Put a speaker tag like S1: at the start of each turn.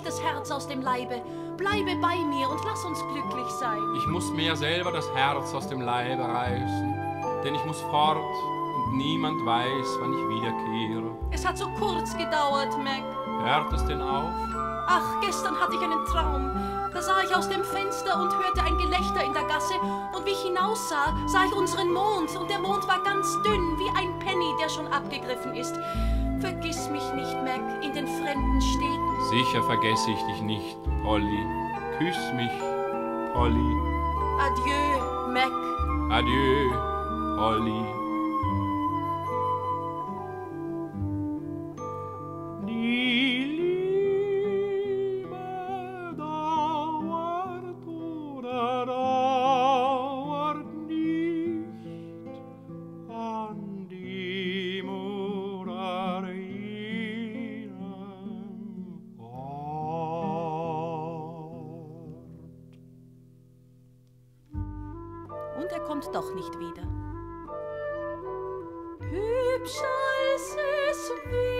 S1: nicht das Herz aus dem Leibe. Bleibe bei mir und lass uns glücklich sein.
S2: Ich muss mir selber das Herz aus dem Leibe reißen, denn ich muss fort und niemand weiß, wann ich wiederkehre.
S1: Es hat so kurz gedauert, Mac.
S2: Hört es denn auf?
S1: Ach, gestern hatte ich einen Traum. Da sah ich aus dem Fenster und hörte ein Gelächter in der Gasse. Und wie ich hinaussah, sah ich unseren Mond. Und der Mond war ganz dünn, wie ein Penny, der schon abgegriffen ist. Vergiss mich nicht, Mac, in den fremden Städten.
S2: Sicher vergesse ich dich nicht, Polly. Küss mich, Polly.
S1: Adieu, Mac.
S2: Adieu, Polly.
S1: Und er kommt doch nicht wieder. Hübsch als es währte